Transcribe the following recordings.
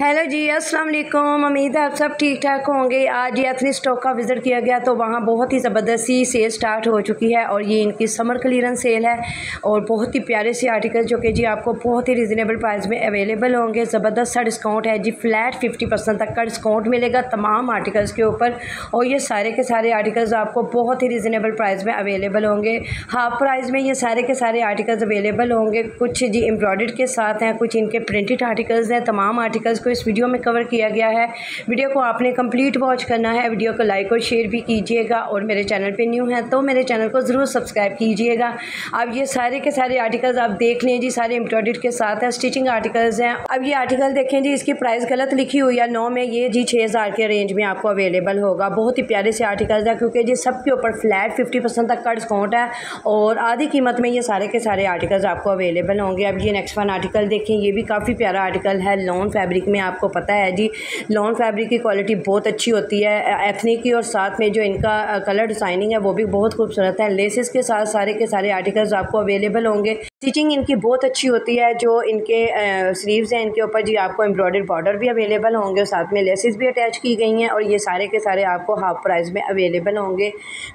Hello जी, अस्सलाम वालेकुम। उम्मीद है आप सब ठीक ठाक होंगे। आज ये एथनी स्टॉक का विज़िट किया गया तो वहाँ बहुत ही ज़बरदस्त सी सेल स्टार्ट हो चुकी है और ये इनकी समर क्लियरेंस सेल है और बहुत ही प्यारे से आर्टिकल जो कि जी आपको बहुत ही रिजनेबल प्राइस में अवेलेबल होंगे। ज़बरदस्त सा डिस्काउंट है जी फ्लैट फिफ्टी परसेंट तक का डिस्काउंट मिलेगा तमाम आर्टिकल्स के ऊपर। और ये सारे के सारे आर्टिकल्स आपको बहुत ही रिजनेबल प्राइस में अवेलेबल होंगे। हाफ़ प्राइस में ये सारे के सारे आर्टिकल्स अवेलेबल होंगे। कुछ जी एम्ब्रॉयड के साथ हैं, कुछ इनके प्रिंटेड आर्टिकल्स हैं, तमाम आर्टिकल्स को इस वीडियो में कवर किया गया है। वीडियो को आपने कंप्लीट वॉच करना है। वीडियो को लाइक और शेयर भी कीजिएगा और मेरे चैनल पे न्यू है तो मेरे चैनल को ज़रूर सब्सक्राइब कीजिएगा। अब ये सारे के सारे आर्टिकल्स आप देख लें जी, सारे एम्ब्रॉयड के साथ है स्टिचिंग आर्टिकल्स हैं। अब ये आर्टिकल देखें जी, इसकी प्राइस गलत लिखी हुई है। नौ में ये जी छः हज़ार के रेंज में आपको अवेलेबल होगा। बहुत ही प्यारे से आर्टिकल्स हैं, क्योंकि जी सबके ऊपर फ्लैट फिफ्टी तक का डिस्काउंट है और आधी कीमत में ये सारे के सारे आर्टिकल्स आपको अवेलेबल होंगे। अब ये नेक्स्ट वन आर्टिकल देखें, ये भी काफ़ी प्यारा आर्टिकल है। लॉन फैब्रिक में आपको पता है जी लॉन्ग फैब्रिक की क्वालिटी बहुत अच्छी होती है एथनी की और साथ में जो इनका कलर डिज़ाइनिंग है वो भी बहुत खूबसूरत है। लेसेस के साथ सारे के सारे आर्टिकल्स आपको अवेलेबल होंगे। स्टिचिंग इनकी बहुत अच्छी होती है, जो इनके स्लीव्स हैं इनके ऊपर, जी, आपको एम्ब्रॉयडर्ड बॉर्डर भी अवेलेबल होंगे, और साथ में लेसेस भी अटैच की गई हैं, और ये सारे के सारे आपको हाफ़ प्राइस में अवेलेबल होंगे।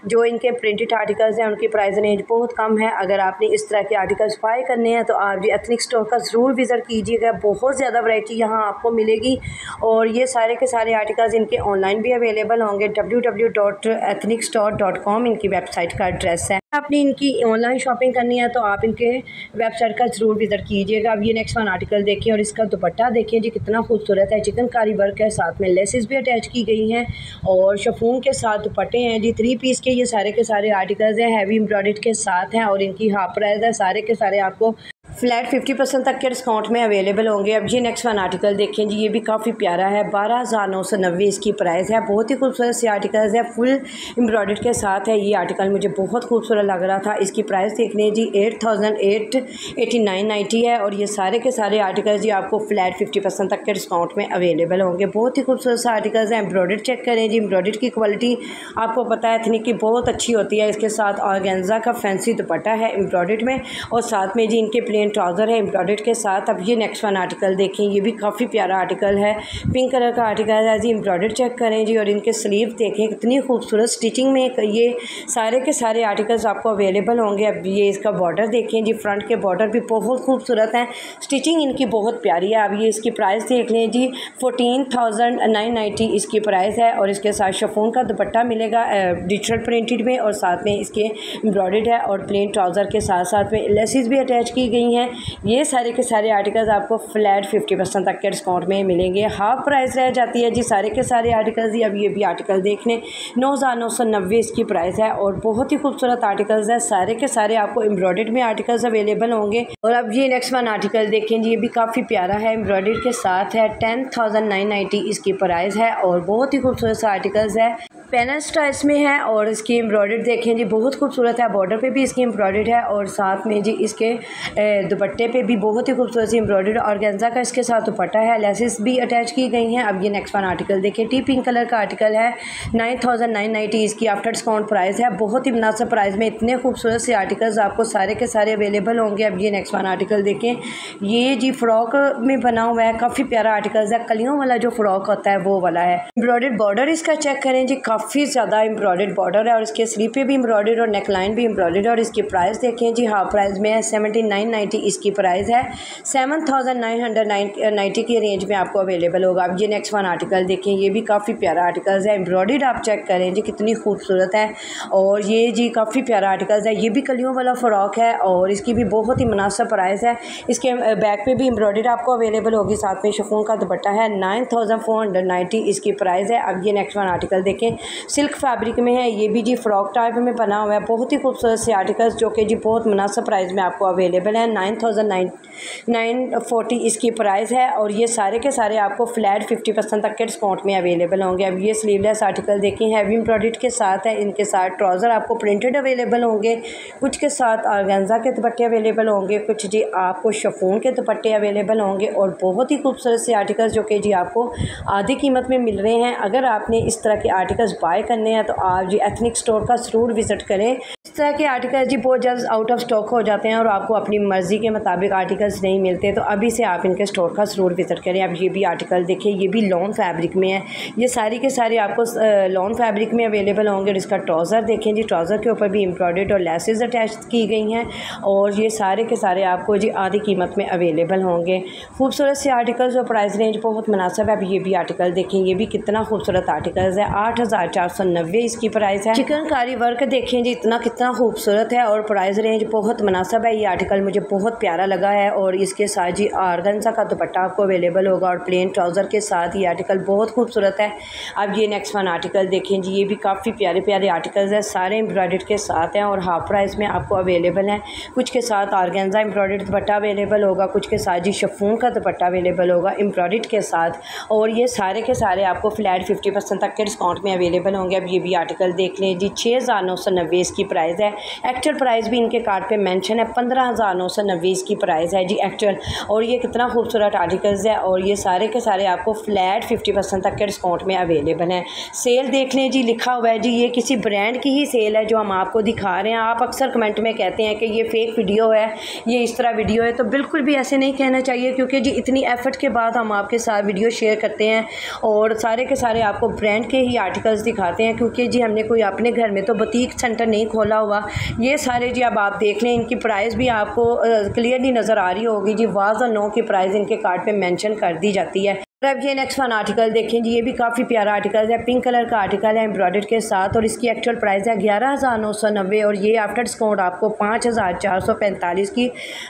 जो इनके प्रिंटेड आर्टिकल्स हैं, उनकी प्राइस रेंज बहुत कम है। अगर आपने इस तरह के आर्टिकल्स बाय करने हैं तो आप जी एथनिक स्टोर का ज़रूर विज़िट कीजिएगा। बहुत ज़्यादा वरायटी यहाँ आपको मिलेगी, और ये सारे के सारे आर्टिकल्स इनके ऑनलाइन भी अवेलेबल होंगे। W W dot ethnic store dot com इनकी वेबसाइट का एड्रेस है। आपने इनकी ऑनलाइन शॉपिंग करनी है तो आप इनके वेबसाइट का ज़रूर विज़िट कीजिएगा। अब ये नेक्स्ट वन आर्टिकल देखें और इसका दुपट्टा देखें जी, कितना खूबसूरत है। चिकनकारी वर्क है, साथ में लेसेस भी अटैच की गई हैं और शफून के साथ दुपट्टे हैं जी। थ्री पीस के ये सारे के सारे आर्टिकल्स हैं हैवी एम्ब्रॉयड के साथ हैं और इनकी हाफ़ प्राइस है। सारे के सारे आपको फ्लैट फिफ्टी परसेंट तक के डिस्काउंट में अवेलेबल होंगे। अब ये नेक्स्ट वन आर्टिकल देखें जी, ये भी काफ़ी प्यारा है। बारह हज़ार नौ सौ नब्बे इसकी प्राइस है। बहुत ही खूबसूरत सी आर्टिकल्स है। फुल एम्ब्रॉयड के साथ है। ये आर्टिकल मुझे बहुत खूबसूरत लग रहा था। इसकी प्राइस देख लें जी eight thousand eight eighty nine ninety है और ये सारे के सारे आर्टिकल्स जी आपको फ्लैट फिफ्टी परसेंट तक के डिस्काउंट में अवेलेबल होंगे। बहुत ही खूबसूरत सा आर्टिकल्स हैं। एम्ब्रॉयड चेक करें जी। एम्ब्रॉयड की क्वालिटी आपको पता है, इतनी की बहुत अच्छी होती है। इसके साथ ऑर्गेन्जा का फैंसी दुपट्टा है एम्ब्रॉयड में और साथ में जी इनके प्लेन ट्राउज़र है एम्ब्रॉयड के साथ। अब ये नेक्स्ट वन आर्टिकल देखें, ये भी काफ़ी प्यारा आर्टिकल है। पिंक कलर का आर्टिकल है, जी एम्ब्रॉयडर चेक करें जी, और इनके स्लीव देखें, कितनी खूबसूरत स्टिचिंग में ये सारे के सारे आर्टिकल्स आपको अवेलेबल होंगे। अब ये इसका बॉर्डर देखें जी फ्रंट के बॉर्डर भी बहुत खूबसूरत हैं। स्टिचिंग इनकी बहुत प्यारी है। अब ये इसकी प्राइस देख लें जी फोर्टीन थाउज़ेंड नाइन नाइन्टी इसकी प्राइस है, और इसके साथ शफोन का दुपट्टा मिलेगा डिजिटल प्रिंटेड में, और साथ में इसके एम्ब्रॉयड है, और प्लेन ट्राउज़र के साथ साथ में लेसिस भी अटैच की गई हैं। ये सारे के सारे आर्टिकल्स आपको फ्लैट फिफ्टी परसेंट तक के डिस्काउंट में मिलेंगे। हाफ़ प्राइस रह जाती है जी, सारे के सारे आर्टिकल्स ही। अब ये भी आर्टिकल देख लें नौ हज़ार नौ सौ नब्बे इसकी प्राइस है और बहुत ही खूबसूरत आर्टिकल्स हैं। सारे के सारे आपको एम्ब्रॉयड में आर्टिकल्स अवेलेबल होंगे। और अब ये नेक्स्ट वन आर्टिकल देखें जी, ये भी काफ़ी प्यारा है। एम्ब्रॉयड के साथ है। टेन थाउज़ेंड नाइन नाइन्टी इसकी प्राइस है और बहुत ही खूबसूरत आर्टिकल्स है। पैनल स्टाइल्स में है और इसकी एम्ब्रॉयड देखें जी, बहुत खूबसूरत है। बॉर्डर पे भी इसकी एम्ब्रॉयड है और साथ में जी इसके दुपट्टे पे भी बहुत ही खूबसूरत सी एम्ब्रॉयड और गेंजा का इसके साथ दुपट्टा है। लेसिस भी अटैच की गई हैं। अब ये नेक्स्ट वन आर्टिकल देखें टी पिंक कलर का आर्टिकल है। नाइन थाउज़ेंड नाइन नाइन्टी इसकी आफ्टर डिस्काउंट प्राइस है। बहुत ही मुनासिब प्राइस में इतने खूबसूरत से आर्टिकल्स आपको सारे के सारे अवेलेबल होंगे। अब ये नेक्स्ट वन आर्टिकल देखें ये जी फ्रॉक में बना हुआ है। काफ़ी प्यारा आर्टिकल्स है। कलियों वाला जो फ्रॉक होता है, वो वाला है। एम्ब्रॉयड बॉर्डर इसका चेक करें जी। काफ़ी ज़्यादा एम्ब्रॉयड बॉर्डर है। और इसके स्लीप भी एम्ब्रॉयड और नेकलाइन भी एम्ब्रॉयड और इसकी प्राइस देखें जी। हाफ़ प्राइस में है। सेवेंटी नाइन नाइन्टी इसकी प्राइस है। Seven thousand nine hundred ninety की रेंज में आपको अवेलेबल होगा। अब ये नेक्स्ट वन आर्टिकल देखें, ये भी काफ़ी प्यारा आर्टिकल्स है। एम्ब्रॉयड आप चेक करें जी कितनी खूबसूरत है। और ये जी काफ़ी प्यारा आर्टिकल्स है। ये भी कलियों वाला फ़्रॉक है और इसकी भी बहुत ही मुनासिब प्राइस है। इसके बैक पे भी एम्ब्रॉयड आपको अवेलेबल होगी। साथ में शफून का दुपट्टा है। नाइन इसकी प्राइस है। अब ये नेक्स्ट वन आर्टिकल देखें। सिल्क फैब्रिक में है। ये भी जी फ्रॉक टाइप में बना हुआ है। बहुत ही खूबसूरत से आर्टिकल्स जो कि जी बहुत मुनासब प्राइस में आपको अवेलेबल है। Nine thousand nine nine forty इसकी प्राइस है और ये सारे के सारे आपको फ्लैट फिफ्टी परसेंट तक के डिस्काउंट में अवेलेबल होंगे। अब ये स्लीवलेस आर्टिकल देखें हैवी प्रोडक्ट के साथ है, इनके साथ ट्राउज़र आपको प्रिंटेड अवेलेबल होंगे, कुछ के साथ आरगेंजा के दुपट्टे अवेलेबल होंगे, कुछ जी आपको शफून के दुपट्टे अवेलेबल होंगे और बहुत ही खूबसूरत से आर्टिकल्स जो कि जी आपको आधी कीमत में मिल रहे हैं। अगर आपने इस तरह के आर्टिकल्स बाय करने हैं तो आप जी एथनिक स्टोर का ज़रूर विज़िट करें। इस तरह के आर्टिकल जी बहुत जल्द आउट ऑफ़ स्टॉक हो जाते हैं और आपको अपनी मर्ज़ी मर्ज़ी के मुताबिक आर्टिकल्स नहीं मिलते तो अभी से आप इनके स्टोर का ज़रूर विज़िट करें। अब ये भी आर्टिकल देखें, ये भी लॉन फैब्रिक में है। ये सारी के सारे आपको लॉन फैब्रिक में अवेलेबल होंगे और इसका ट्राउज़र देखें जी। ट्राउज़र के ऊपर भी एम्ब्रॉयड और लेसेस अटैच की गई हैं और ये सारे के सारे आपको जी आधी कीमत में अवेलेबल होंगे। खूबसूरत से आर्टिकल्स और प्राइस रेंज बहुत मुनासिब है। अब ये भी आर्टिकल देखें, ये भी कितना खूबसूरत आर्टिकल्स है। आठ हज़ार चार सौ नब्बे इसकी प्राइस है। चिकनकारी वर्क देखें जी, इतना कितना खूबसूरत है और प्राइस रेंज बहुत मुनासिब है। ये आर्टिकल मुझे बहुत प्यारा लगा है और इसके साथ जी आरगंजा का दुपट्टा आपको अवेलेबल होगा और प्लेन ट्राउज़र के साथ ये आर्टिकल बहुत खूबसूरत है। अब ये नेक्स्ट वन आर्टिकल देखें जी, ये भी काफ़ी प्यारे प्यारे आर्टिकल्स हैं, सारे एम्ब्रॉयड के साथ हैं और हाफ़ प्राइस में आपको अवेलेबल हैं। कुछ के साथ आरगेंजा एम्ब्रॉयड दुपट्टा अवेलेबल होगा, कुछ के साथ जी शफून का दुपट्टा अवेलेबल होगा एम्ब्रॉयड के साथ। और ये सारे के सारे आपको फ्लैट फिफ्टी परसेंट तक के डिस्काउंट में अवेलेबल होंगे। अब ये भी आर्टिकल देख लें जी छः हज़ार नौ सौ नब्बे इसकी प्राइस है। एक्चुअल प्राइस भी इनके कार्ड पे मेंशन है, पंद्रह हज़ार नौ सौ नब्बे इसकी प्राइस है जी एक्चुअल और ये कितना खूबसूरत आर्टिकल्स है और ये सारे के सारे आपको फ्लैट फिफ्टी परसेंट तक के डिस्काउंट में अवेलेबल हैं। सेल देख लें जी, लिखा हुआ है जी, ये किसी ब्रांड की ही सेल है जो हम आपको दिखा रहे हैं। आप अक्सर कमेंट में कहते हैं कि ये फेक वीडियो है, ये इस तरह वीडियो है तो बिल्कुल भी ऐसे नहीं कहना चाहिए क्योंकि जी, इतनी एफर्ट के बाद हम आपके साथ वीडियो शेयर करते हैं और सारे के सारे आपको ब्रांड के ही आर्टिकल्स दिखाते हैं क्योंकि जी, हमने कोई अपने घर में तो बतीक सेंटर नहीं खोला हुआ। ये सारे जी, अब आप देख लें, इनकी प्राइस भी आपको क्लियरली नज़र आ रही होगी जी, वाज नो की प्राइस इनके कार्ड पे मेंशन कर दी जाती है। अब ये नेक्स्ट वन आर्टिकल देखें जी, ये भी काफ़ी प्यारा आर्टिकल है। पिंक कलर का आर्टिकल है एम्ब्रॉयड के साथ और इसकी एक्चुअल प्राइस है ग्यारह हज़ार नौ सौ नब्बे और ये आफ्टर डिस्काउंट आपको पाँच हज़ार चार सौ पैंतालीस की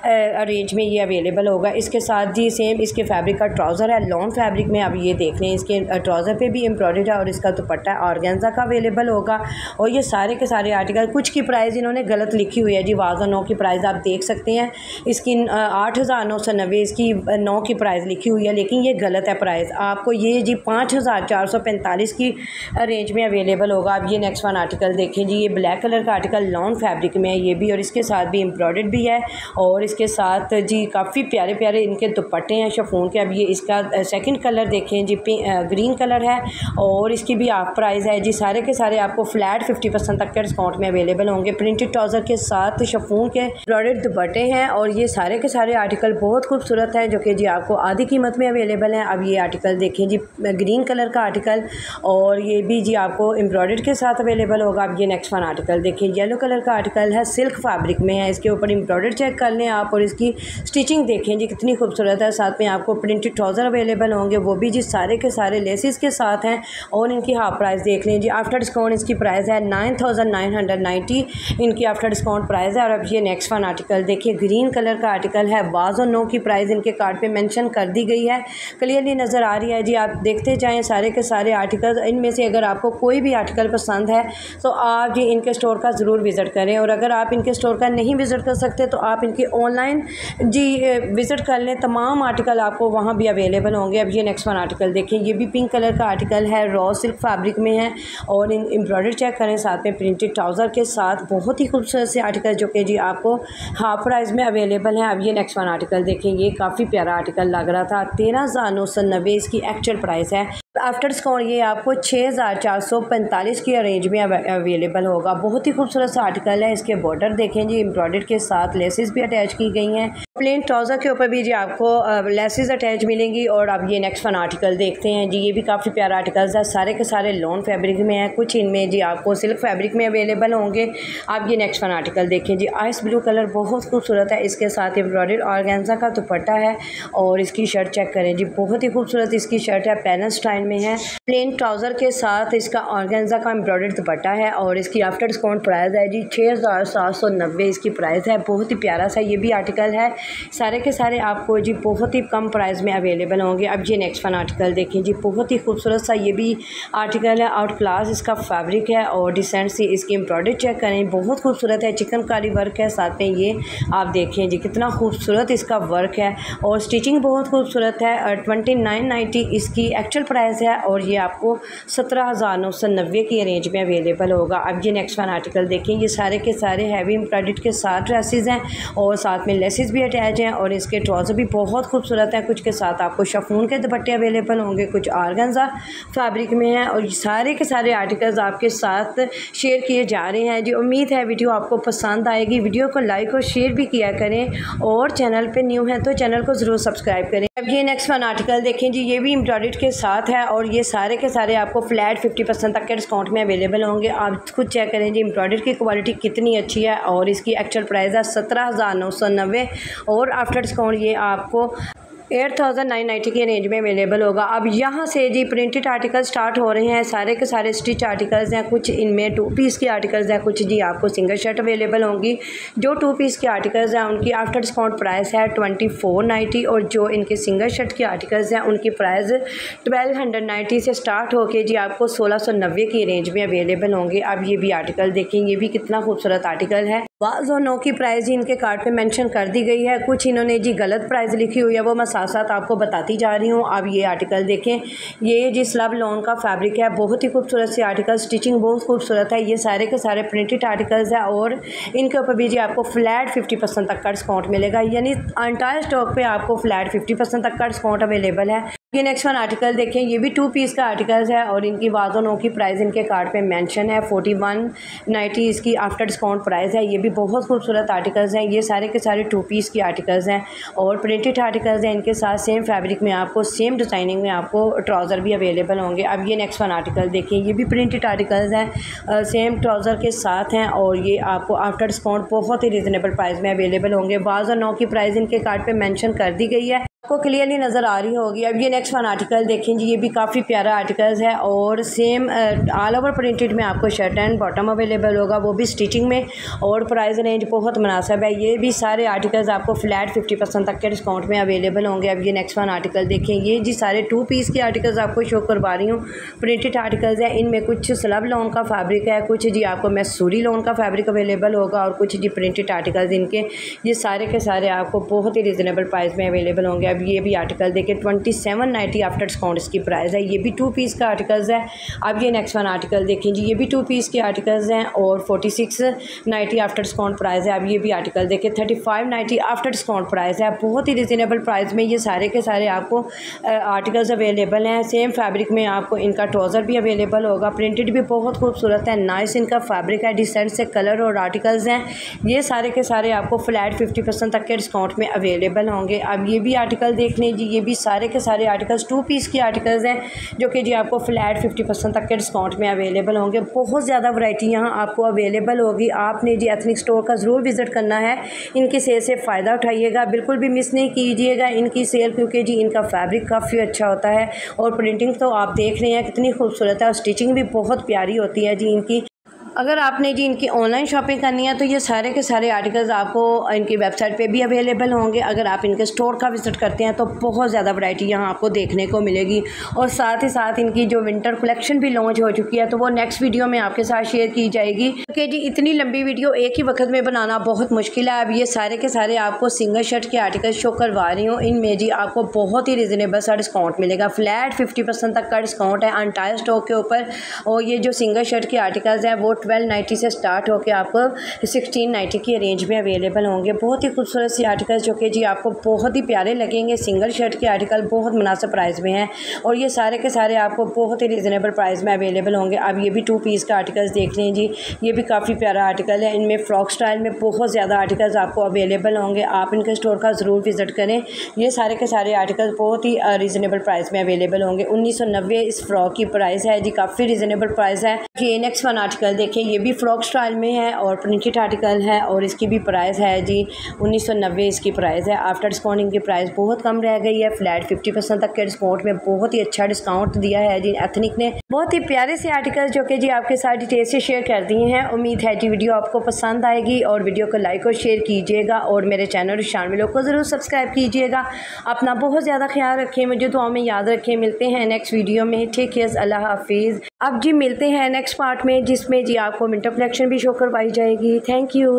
रेंज में ये अवेलेबल होगा। इसके साथ जी सेम इसके फैब्रिक का ट्राउज़र है लॉन्ग फैब्रिक में आप ये देख लें, इसके ट्राउज़र पर भी एम्ब्रॉयड है और इसका दुपट्टा ऑर्गेन्जा का अवेलेबल होगा। और ये सारे के सारे आर्टिकल कुछ की प्राइस इन्होंने गलत लिखी हुई है जी वाजा नौ की प्राइस आप देख सकते हैं। इसकी आठ हज़ार नौ सौ नब्बे, इसकी नौ की प्राइस लिखी हुई है, लेकिन ये गलत है। प्राइस आपको ये जी पाँच हज़ार चार सौ पैंतालीस की रेंज में अवेलेबल होगा। अब ये नेक्स्ट वन आर्टिकल देखें जी, ये ब्लैक कलर का आर्टिकल लॉन्ग फैब्रिक में है, ये भी और इसके साथ भी एम्ब्रॉयड भी है और इसके साथ जी काफ़ी प्यारे प्यारे इनके दुपट्टे हैं शफून के। अब ये इसका सेकंड कलर देखें जी ग्रीन कलर है और इसकी भी हाफ़ प्राइस है जी। सारे के सारे आपको फ्लैट फिफ्टी परसेंट तक के डिस्काउंट में अवेलेबल होंगे। प्रिंटेड ट्राउज़र के साथ शफून के एम्ब्रॉयड दुपट्टे हैं और ये सारे के सारे आर्टिकल बहुत खूबसूरत हैं जो कि जी आपको आधी कीमत में अवेलेबल हैं। अब ये आर्टिकल देखें। जी ग्रीन कलर का आर्टिकल और ये भी जी आपको एम्ब्रॉयड के साथ अवेलेबल होगा। आप ये नेक्स्ट वन आर्टिकल देखिए येलो कलर का आर्टिकल है सिल्क फैब्रिक में है। इसके ऊपर एम्ब्रॉयड चेक कर लें आप और इसकी स्टिचिंग देखें। जी, कितनी खूबसूरत है। साथ में आपको प्रिंटेड ट्राउज़र अवेलेबल होंगे। वो भी जी सारे के सारे लेसिस के साथ हैं और इनकी हाफ़ प्राइस देख लें। जी आफ्टर डिस्काउंट इसकी प्राइस है नाइन इनकी आफ्टर डिस्काउंट प्राइस है और अब ये नेक्स्ट वन आर्टिकल देखिए ग्रीन कलर का आर्टिकल है। बाज और नो की प्राइस इनके कार्ड पे मेंशन कर दी गई है। क्लियरली नज़र आ रही है। जी, आप देखते जाएँ सारे के सारे आर्टिकल्स इनमें से अगर आपको कोई भी आर्टिकल पसंद है तो आप जी इनके स्टोर का ज़रूर विज़िट करें। और अगर आप इनके स्टोर का नहीं विज़िट कर सकते तो आप इनकी ऑनलाइन जी विज़िट कर लें। तमाम आर्टिकल आपको वहाँ भी अवेलेबल होंगे। अब ये नेक्स्ट वन आर्टिकल देखें। ये भी पिंक कलर का आर्टिकल है। रॉ सिल्क फैब्रिक में है। और इन एम्ब्रॉयडरी चेक करें। साथ में प्रिंटेड ट्राउज़र के साथ बहुत ही खूबसूरत से आर्टिकल जो कि जी आपको हाफ़ प्राइस में अवेलेबल है। अब ये नेक्स्ट वन आर्टिकल देखें। ये काफ़ी प्यारा आर्टिकल लग रहा था। तेरह हज़ार नौ सौ नब्बे इसकी एक्चुअल प्राइस है। आफ्टर डिस्काउंट ये आपको छः हज़ार चार सौ पैंतालीस की रेंज में अवेलेबल होगा। बहुत ही खूबसूरत सा आर्टिकल है, इसके बॉर्डर देखें जी। एम्ब्रॉयड के साथ लेसेस भी अटैच की गई हैं। प्लेन ट्राउज़र के ऊपर भी जी आपको लेसेस अटैच मिलेंगी और अब ये नेक्स्ट वन आर्टिकल देखते हैं। जी, ये भी काफ़ी प्यारा आर्टिकल्स है। सारे के सारे लॉन फैब्रिक में है। कुछ इनमें जी आपको सिल्क फैब्रिक में अवेलेबल होंगे। आप ये नेक्स्ट वन आर्टिकल देखें जी। आइस ब्लू कलर बहुत खूबसूरत है। इसके साथ एम्ब्रॉयड ऑर्गेन्जा का दुपट्टा है और इसकी शर्ट चेक करें जी। बहुत ही खूबसूरत इसकी शर्ट है। पैनल स्टाइल में है। प्लेन ट्राउज़र के साथ इसका ऑर्गेन्जा का एम्ब्रॉयड दुपट्टा है और इसकी आफ्टर डिस्काउंट प्राइस है जी। छः हज़ार सात सौ नब्बे इसकी प्राइस है। बहुत ही प्यारा सा ये भी आर्टिकल है। सारे के सारे आपको जी बहुत ही कम प्राइस में अवेलेबल होंगे। अब ये नेक्स्ट वन आर्टिकल देखें जी। बहुत ही खूबसूरत सा ये भी आर्टिकल है। आउट क्लास इसका फैब्रिक है और डिसेंट सी इसकी एम्ब्रॉयड चेक करें। बहुत खूबसूरत है। चिकनकारी वर्क है। साथ में ये आप देखें जी कितना खूबसूरत इसका वर्क है और स्टिचिंग बहुत खूबसूरत है। ट्वेंटी नाइन नाइन्टी इसकी एक्चुअल प्राइस प्राइस है और ये आपको सत्रह हज़ार नौ सौ नब्बे की रेंज में अवेलेबल होगा। अब ये नेक्स्ट वन आर्टिकल देखें। ये सारे के सारे हैवी एम्ब्रॉयड के साथ ड्रेसेस हैं और साथ में लेसेस भी अटैच हैं और इसके ट्राउज़र भी बहुत खूबसूरत हैं। कुछ के साथ आपको शफून के दुपट्टे अवेलेबल होंगे, कुछ आरगंजा फैब्रिक में हैं और सारे के सारे आर्टिकल्स आपके साथ शेयर किए जा रहे हैं। जी, उम्मीद है वीडियो आपको पसंद आएगी। वीडियो को लाइक और शेयर भी किया करें और चैनल पर न्यू है तो चैनल को ज़रूर सब्सक्राइब करें। अब ये नेक्स्ट वन आर्टिकल देखें। जी, ये भी एम्ब्रॉयड के साथ है। और ये सारे के सारे आपको फ्लैट फिफ्टी परसेंट तक के डिस्काउंट में अवेलेबल होंगे। आप खुद चेक करें जी, एम्ब्रॉयडरी की क्वालिटी कितनी अच्छी है और इसकी एक्चुअल प्राइस है सत्रह हज़ार नौ सौ नब्बे और आफ्टर डिस्काउंट ये आपको एट थाउज़ेंड नाइन नाइन्टी के रेंज में अवेलेबल होगा। अब यहाँ से जी प्रिंटेड आर्टिकल स्टार्ट हो रहे हैं, सारे के सारे स्टिच आर्टिकल्स हैं, कुछ इनमें टू पीस के आर्टिकल्स हैं, कुछ जी आपको सिंगल शर्ट अवेलेबल होंगी। जो टू पीस के आर्टिकल्स हैं, उनकी आफ्टर डिस्काउंट प्राइस है ट्वेंटी फोर नाइन्टी और जो इनके सिंगल शर्ट के आर्टिकल्स हैं, उनकी प्राइस ट्वेल्व हंड्रेड नाइन्टी से स्टार्ट होकर जी आपको सोलह सौ नब्बे की रेंज में अवेलेबल होंगे। अब ये भी आर्टिकल देखें ये भी कितना खूबसूरत आर्टिकल है। बाज़ और नो की प्राइस ही इनके कार्ड पे मेंशन कर दी गई है। कुछ इन्होंने जी गलत प्राइस लिखी हुई है, वो मैं साथ साथ आपको बताती जा रही हूँ। आप ये आर्टिकल देखें। ये जी स्लब लोन का फैब्रिक है, बहुत ही खूबसूरत से आर्टिकल, स्टिचिंग बहुत खूबसूरत है। ये सारे के सारे प्रिंटेड आर्टिकल्स है और इनके ऊपर भी जी आपको फ्लैट फिफ्टी तक का डिस्काउंट मिलेगा। यानी अंटायर स्टॉक पर आपको फ्लैट फिफ्टी तक का डिस्काउंट अवेलेबल है। ये नेक्स्ट वन आर्टिकल देखें, ये भी टू पीस का आर्टिकल्स है और इनकी वाजो नो की प्राइस इनके कार्ड पे मेंशन है। फोर्टी वन नाइन्टी इसकी आफ्टर डिस्काउंट प्राइस है। ये भी बहुत खूबसूरत आर्टिकल्स हैं। ये सारे के सारे टू पीस की आर्टिकल्स हैं और प्रिंटेड आर्टिकल्स हैं इनके साथ। सेम फैब्रिक में आपको सेम डिज़ाइनिंग में आपको ट्राउज़र भी अवेलेबल होंगे। अब ये नेक्स्ट वन आर्टिकल देखें। ये भी प्रिंटेड आर्टिकल्स हैं। सेम ट्राउज़र के साथ हैं और ये आपको आफ्टर डिस्काउंट बहुत ही रिजनेबल प्राइस में अवेलेबल होंगे। वाजो नो की प्राइस इनके कार्ड पर मैंशन कर दी गई है। आपको क्लियरली नज़र आ रही होगी। अब ये नेक्स्ट वन आर्टिकल देखें जी, ये भी काफ़ी प्यारा आर्टिकल्स है और सेम ऑल ओवर प्रिंटेड में आपको शर्ट एंड बॉटम अवेलेबल होगा। वो भी स्टिचिंग में और प्राइस रेंज बहुत मुनासब है। ये भी सारे आर्टिकल्स आपको फ्लैट फिफ्टी परसेंट तक के डिस्काउंट में अवेलेबल होंगे। अब ये नेक्स्ट वन आर्टिकल देखें। ये जी सारे टू पीस के आर्टिकल्स आपको शो करवा रही हूँ। प्रिंटेड आर्टिकल्स है। इनमें कुछ स्लब लोन का फैब्रिक है, कुछ जी आपको मैसूरी लोन का फैब्रिक अवेलेबल होगा और कुछ जी प्रिंटेड आर्टिकल्स इनके। ये सारे के सारे आपको बहुत ही रिजनेबल प्राइस में अवेलेबल होंगे। अब ये भी आर्टिकल देखिए twenty seven ninety after discount इसकी प्राइस है। ये भी टू पीस का आर्टिकल्स है। अब ये नेक्स्ट वन आर्टिकल देखें जी, ये भी टू पीस के आर्टिकल्स हैं और forty six ninety after discount price है। अब ये भी आर्टिकल देखें thirty five ninety after discount price है। बहुत ही रिजनेबल प्राइस में ये सारे के सारे आपको आर्टिकल्स अवेलेबल हैं। सेम फैब्रिक में आपको इनका ट्राउज़र भी अवेलेबल होगा। प्रिंटेड भी बहुत खूबसूरत है। नाइस इनका फैब्रिक है। डिसेंट से कलर और आर्टिकल्स हैं। ये सारे के सारे आपको फ्लैट फिफ्टी परसेंट तक के डिस्काउंट में अवेलेबल होंगे। अब ये भी आर्टिकल देख लें जी ये भी सारे के सारे आर्टिकल्स टू पीस के आर्टिकल्स हैं, जो कि जी आपको फ्लैट फिफ्टी परसेंट तक के डिस्काउंट में अवेलेबल होंगे। बहुत ज़्यादा वैरायटी यहाँ आपको अवेलेबल होगी। आपने जी एथनिक स्टोर का ज़रूर विज़िट करना है। इनकी सेल से फ़ायदा उठाइएगा। बिल्कुल भी मिस नहीं कीजिएगा इनकी सेल क्योंकि जी इनका फैब्रिक काफ़ी अच्छा होता है। और प्रिंटिंग तो आप देख रहे हैं, कितनी खूबसूरत है। और स्टिचिंग भी बहुत प्यारी होती है जी इनकी। अगर आपने जी इनकी ऑनलाइन शॉपिंग करनी है तो ये सारे के सारे आर्टिकल्स आपको इनकी वेबसाइट पे भी अवेलेबल होंगे। अगर आप इनके स्टोर का विज़िट करते हैं तो बहुत ज़्यादा वैरायटी यहाँ आपको देखने को मिलेगी। और साथ ही साथ इनकी जो विंटर कलेक्शन भी लॉन्च हो चुकी है तो वो नेक्स्ट वीडियो में आपके साथ शेयर की जाएगी। क्योंकि जी, इतनी लंबी वीडियो एक ही वक्त में बनाना बहुत मुश्किल है। अब ये सारे के सारे आपको सिंगल शर्ट के आर्टिकल शो करवा रही हूँ। इनमें जी आपको बहुत ही रिजनेबल सा डिस्काउंट मिलेगा। फ्लैट फिफ्टी तक का डिस्काउंट है अनटायर स्टॉक के ऊपर। और ये जो सिंगल शर्ट के आर्टिकल्स हैं, वो ट्वेल्व नाइन्टी से स्टार्ट होकर आपको सिक्सटीन नाइन्टी की रेंज में अवेलेबल होंगे। बहुत ही खूबसूरत सी आर्टिकल जो कि जी आपको बहुत ही प्यारे लगेंगे। सिंगल शर्ट के आर्टिकल बहुत मुनासिब प्राइस में हैं और ये सारे के सारे आपको बहुत ही रिजनेबल प्राइस में अवेलेबल होंगे। आप ये भी टू पीस का आर्टिकल्स देख लें जी। ये भी काफ़ी प्यारा आर्टिकल है। इनमें फ्रॉक स्टाइल में बहुत ज़्यादा आर्टिकल्स आपको अवेलेबल होंगे। आप इनके स्टोर का ज़रूर विज़िट करें। ये सारे के सारे आर्टिकल्स बहुत ही रिजनेबल प्राइस में अवेलेबल होंगे। उन्नीस सौ नब्बे इस फ्रॉक की प्राइस है जी। काफ़ी रिजनेबल प्राइस है। ये नेक्स्ट वन आर्टिकल देखें। ये भी फ्रॉक स्टाइल में है और प्रिंटेड आर्टिकल है और इसकी भी प्राइस है जी उन्नीस सौ नब्बे इसकी प्राइस है। आफ्टर डिस्काउंटिंग की प्राइस बहुत कम रह गई है फ्लैट फिफ्टी परसेंट तक के डिस्काउंट में बहुत ही अच्छा डिस्काउंट दिया है जी एथनिक ने। बहुत ही प्यारे से आर्टिकल जो कि जी आपके साथ डिटेल से शेयर कर दिए हैं। उम्मीद है जी वीडियो आपको पसंद आएगी और वीडियो को लाइक और शेयर कीजिएगा और मेरे चैनल शामिलों को ज़रूर सब्सक्राइब कीजिएगा। अपना बहुत ज़्यादा ख्याल रखें, मुझे दुआ में याद रखें। मिलते हैं नेक्स्ट वीडियो में। ठीक है अल्लाह हाफिज़ अब जी मिलते हैं नेक्स्ट पार्ट में जिसमें जी आपको विंटर कलेक्शन भी शो करवाई जाएगी। Thank you.